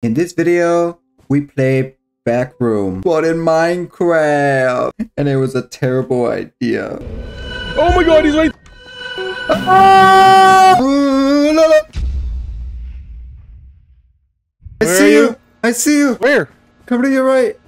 In this video, we play Backroom, but in Minecraft. And it was a terrible idea. Oh my god, he's right. I Where see are you. you? I see you. Where? Come to your right.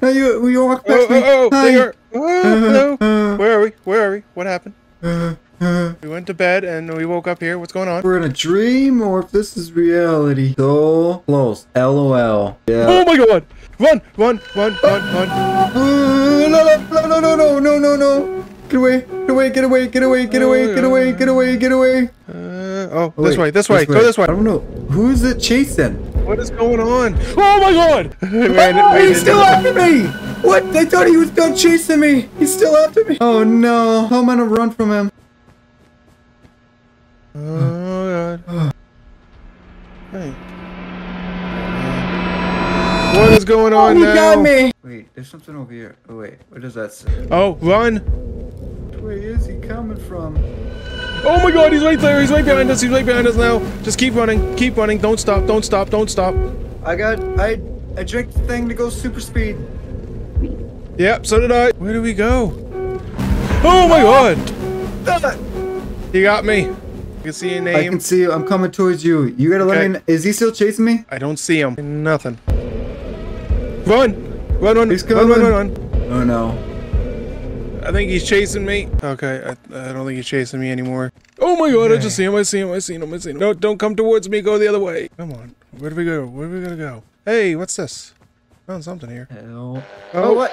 No, you, you walk back Oh, to me. oh, oh, Hi. there. Oh, no. Where are we? Where are we? What happened? Uh-huh. we went to bed and we woke up here. What's going on? We're in a dream or if this is reality. So close. LOL. Yeah. Oh my god. Run, run, run, run, run. Uh, no, no, no, no, no, no, no. Get away, get away, get away, get away, get away, get away, get away, get away. Uh, oh, oh this way, this, way. go this way. I don't know. Who is it chasing? What is going on? Oh my god! Ran, oh, he's still after me! What? They thought he was done chasing me! He's still after me! Oh no, How am I gonna run from him. Oh god. Hey. What is going Oh, on he now? got me. Wait, there's something over here. Oh wait, what does that say? Oh, run! Where is he coming from? Oh my god, he's right there. He's right behind us. He's right behind us now. Just keep running. Keep running. Don't stop. Don't stop. Don't stop. I got. I. I drank the thing to go super speed. Yep, so did I. Where do we go? Oh my god! Ah! You got me. You can see your name. I can see you. I'm coming towards you. You gotta let me. Is he still chasing me? I don't see him. Nothing. Run! Run, run, He's run, run, run, run. Oh no. I think he's chasing me. Okay, I, I don't think he's chasing me anymore. Oh my god, I just see him, I see him, I see him, I see him. No, don't come towards me, go the other way. Come on. Where do we go? Where do we gotta go? Hey, what's this? Found something here. Hell. Oh. Oh what?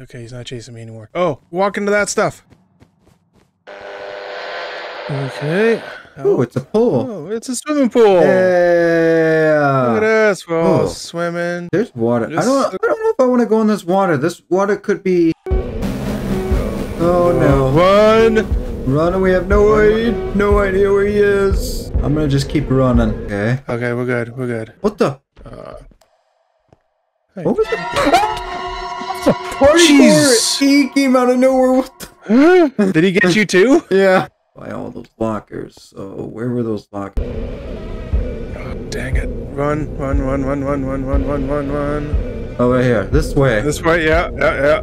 okay, he's not chasing me anymore. Oh, walk into that stuff. Okay. Oh, it's a pool. Oh, it's a swimming pool. Yeah. Look at us, we're all Oh. swimming. There's water. I don't. I don't know if I want to go in this water. This water could be. Oh no! Run! Run! We have no idea. No idea where he is. I'm gonna just keep running. Okay. Okay, we're good. We're good. What the? Uh, What was that? Party Jeez. He came out of nowhere. What the? did he get you too? Yeah. By all those lockers. So where were those lockers? Oh, dang it! Run! Run! Run! Run! Run! Run! Run! Run! Run! Run! Oh, right here. This way. This way, yeah, yeah, yeah.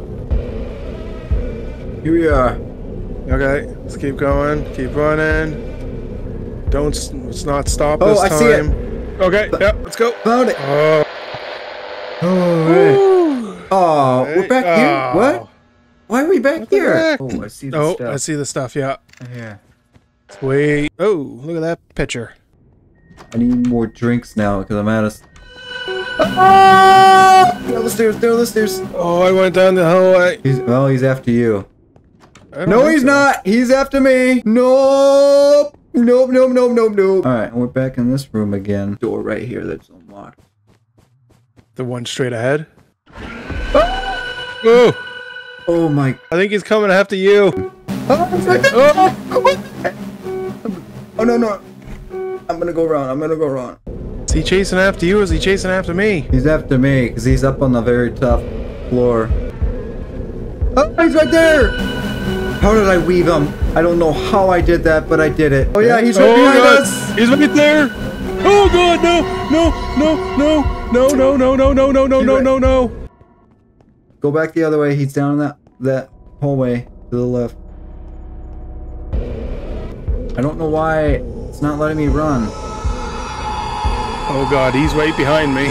Here we are. Okay, let's keep going. Keep running. Don't let's not stop Oh, this I time. see it. Okay, yeah, let's go. Found it. Oh, right. Oh, we're Hey, back oh. here. What? Why are we back What here? heck? Oh, I see the oh, stuff. I see the stuff. Yeah, Yeah. sweet. Oh, look at that picture. I need more drinks now because I'm out of. Ah! Down the stairs. Down the stairs. Oh, I went down the hallway. He's well. He's after you. No, he's so. not. He's after me. Nope. Nope. Nope. Nope. Nope. Nope. All right, we're back in this room again. Door right here that's unlocked. The one straight ahead. Oh, Oh my. I think he's coming after you. Oh, it's right there. Oh, Oh no no. I'm gonna go around. I'm gonna go around. is he chasing after you? or Is he chasing after me? He's after me because he's up on the very top floor. Oh, he's right there! How did I weave him? I don't know how I did that, but I did it. Oh yeah, he's right oh, behind God. us! He's right there. Oh god, no, no, no, no, no, no, no, no, no, no, no, no, no, no. Go back the other way. He's down that that hallway to the left. I don't know why it's not letting me run. Oh god, he's right behind me.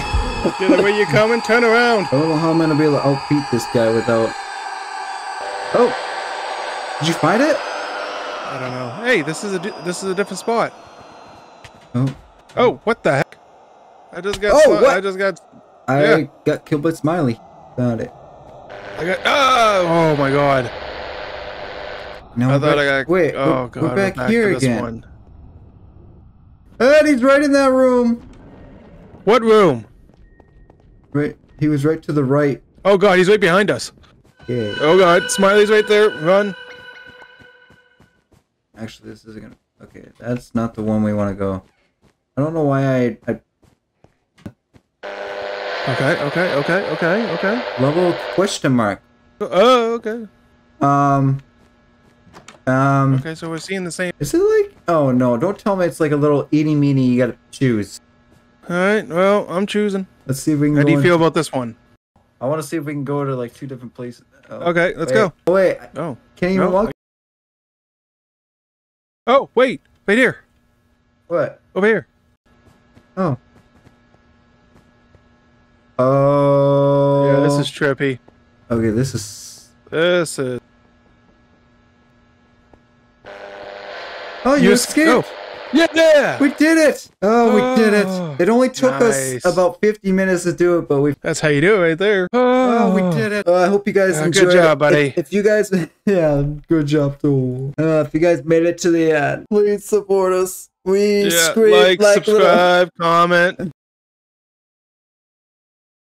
The other way you coming? Turn around. I don't know how I'm gonna be able to outbeat this guy without. Oh, did you find it? I don't know. Hey, this is a this is a different spot. Oh, Oh, what the heck? I just got. Oh, what? I just got. I Yeah. got killed by Smiley. Found it. I got. Oh, oh my god. No, I thought back- I got. Wait, oh we're, god. we're back, to here again. One. And he's right in that room. What room? Right. He was right to the right. Oh god, he's right behind us. Yeah. Oh god, Smiley's right there. Run. Actually, this isn't gonna. Okay, that's not the one we want to go. I don't know why I, I Okay, okay, okay, okay, okay. level question mark. Oh, okay. Um. Um. Okay, so we're seeing the same. Is it like? Oh no! Don't tell me it's like a little eeny meeny. You gotta choose. Alright, well, I'm choosing. Let's see if we can. How do you feel about this one? I want to see if we can go to like two different places. Oh, Okay, let's wait. go. Oh, wait, Oh. can't even No, walk. Oh, wait. Right here. What? Over here. Oh. Oh. Yeah, this is trippy. Okay, this is. This is. Oh, you, You escaped. Oh. Yeah! We did it! Oh, we did Oh, it! It only took nice. us about 50 minutes to do it, but we That's how you do it right there. Oh, we did it! Uh, I hope you guys Yeah, good job, it. buddy. If, if you guys, yeah, good job too. Uh, if you guys made it to the end, please support us. We Yeah, scream like, like little- subscribe, comment.